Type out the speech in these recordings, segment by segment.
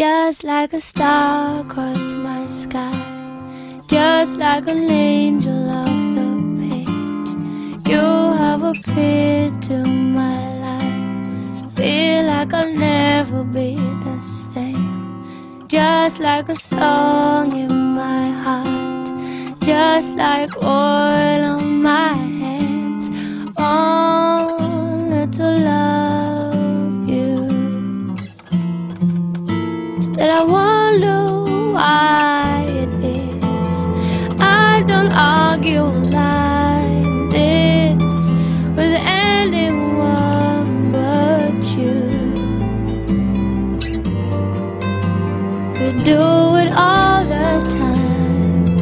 Just like a star across my sky, just like an angel off the page. You have appeared to my life. Feel like I'll never be the same. Just like a song in my heart, just like oil on my Still, I wonder why it is. I don't argue like this with anyone but you. We do it all the time,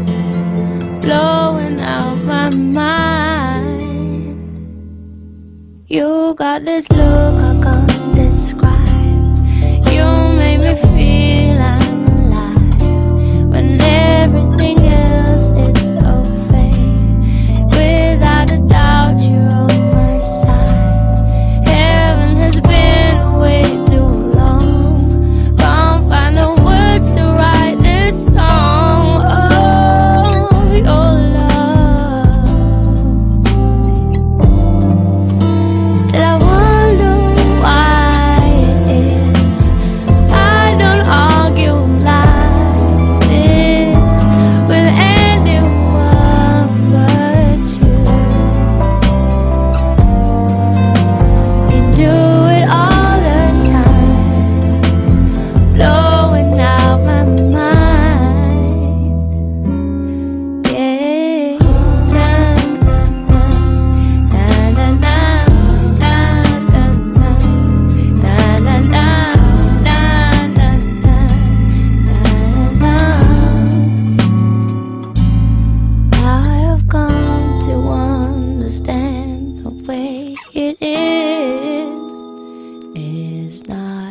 blowing out my mind. You got this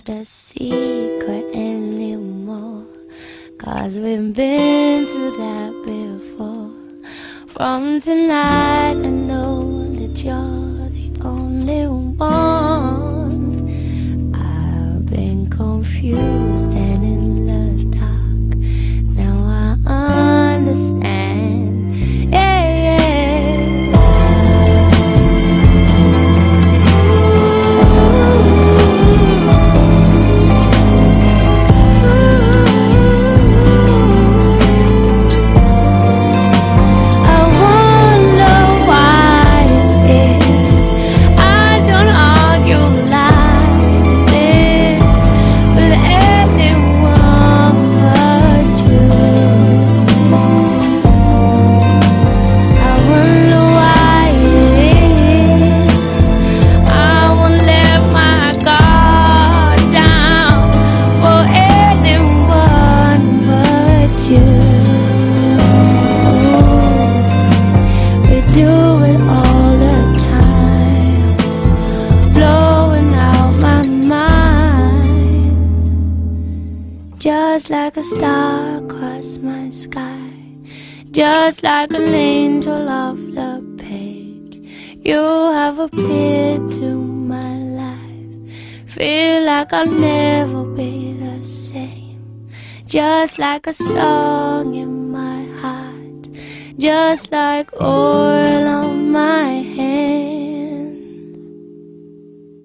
a secret anymore. Cause we've been through that before. From tonight, I know that you're the only one. I've been confused Just like a star across my sky, just like an angel off the page. You have appeared to my life. Feel like I'll never be the same. Just like a song in my heart, just like oil on my